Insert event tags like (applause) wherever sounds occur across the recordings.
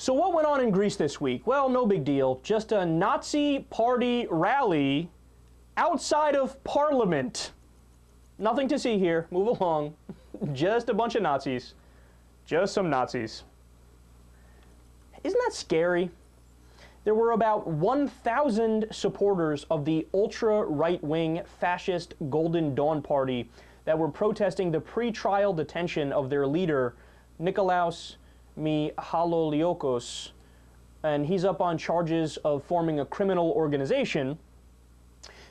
So, what went on in Greece this week? Well, no big deal. Just a Nazi party rally outside of Parliament. Nothing to see here. Move along. (laughs) Just a bunch of Nazis. Just some Nazis. Isn't that scary? There were about 1,000 supporters of the ultra right wing fascist Golden Dawn Party that were protesting the pre trial detention of their leader, Nikolaos Mihaloliakos, and he's up on charges of forming a criminal organization.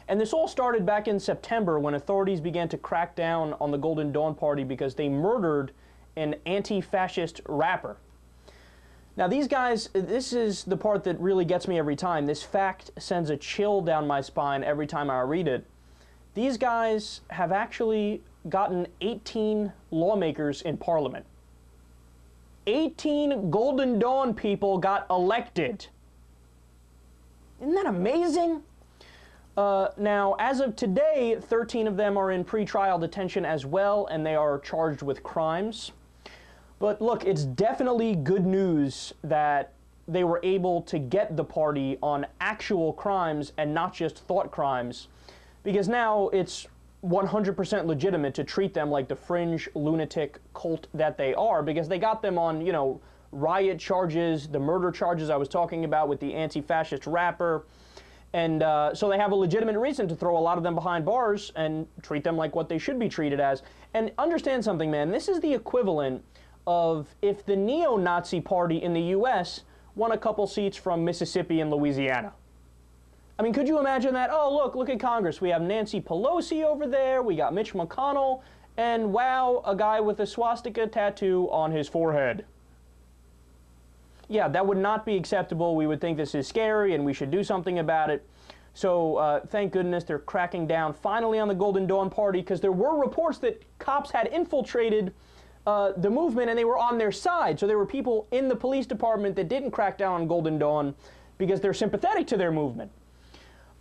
And this all started back in September when authorities began to crack down on the Golden Dawn Party because they murdered an anti fascist rapper. Now, these guys, this is the part that really gets me every time. This fact sends a chill down my spine every time I read it. These guys have actually gotten 18 lawmakers in parliament. 18 Golden Dawn people got elected. Isn't that amazing? Uh, now, as of today, 13 of them are in pretrial detention as well, and they are charged with crimes. But look, it's definitely good news that they were able to get the party on actual crimes and not just thought crimes, because now it's 100% legitimate to treat them like the fringe lunatic cult that they are because they got them on, you know, riot charges, the murder charges I was talking about with the anti fascist rapper. And uh, so they have a legitimate reason to throw a lot of them behind bars and treat them like what they should be treated as. And understand something, man, this is the equivalent of if the neo Nazi party in the US won a couple seats from Mississippi and Louisiana. I mean, could you imagine that? Oh, look, look at Congress. We have Nancy Pelosi over there. We got Mitch McConnell. And wow, a guy with a swastika tattoo on his forehead. Yeah, that would not be acceptable. We would think this is scary and we should do something about it. So uh, thank goodness they're cracking down finally on the Golden Dawn Party because there were reports that cops had infiltrated uh, the movement and they were on their side. So there were people in the police department that didn't crack down on Golden Dawn because they're sympathetic to their movement.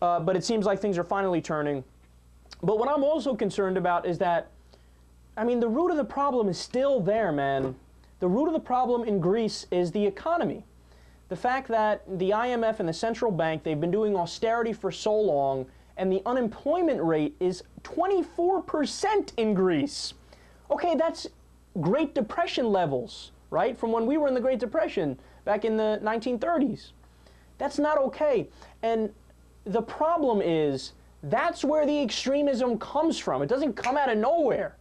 Uh, but it seems like things are finally turning. But what I'm also concerned about is that, I mean, the root of the problem is still there, man. The root of the problem in Greece is the economy. The fact that the IMF and the central bank, they've been doing austerity for so long, and the unemployment rate is 24% in Greece. Okay, that's Great Depression levels, right? From when we were in the Great Depression back in the 1930s. That's not okay. And the problem is that's where the extremism comes from. It doesn't come out of nowhere.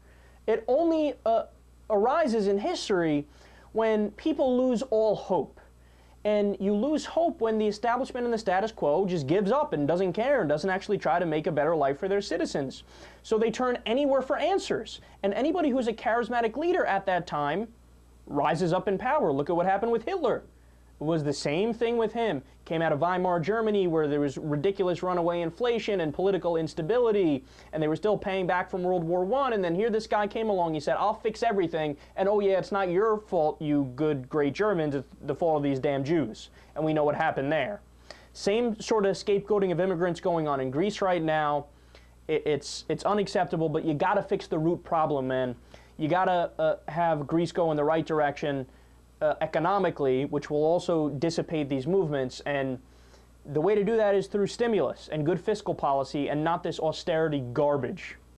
It only uh, arises in history when people lose all hope. And you lose hope when the establishment and the status quo just gives up and doesn't care and doesn't actually try to make a better life for their citizens. So they turn anywhere for answers. And anybody who's a charismatic leader at that time rises up in power. Look at what happened with Hitler. It was the same thing with him. Came out of Weimar Germany where there was ridiculous runaway inflation and political instability, and they were still paying back from World War I. And then here this guy came along. He said, I'll fix everything. And oh, yeah, it's not your fault, you good, great Germans. It's the fault of these damn Jews. And we know what happened there. Same sort of scapegoating of immigrants going on in Greece right now. it's, it's unacceptable, but you got to fix the root problem, man. You got to uh, have Greece go in the right direction uh, economically, which will also dissipate these movements. And the way to do that is through stimulus and good fiscal policy and not this austerity garbage.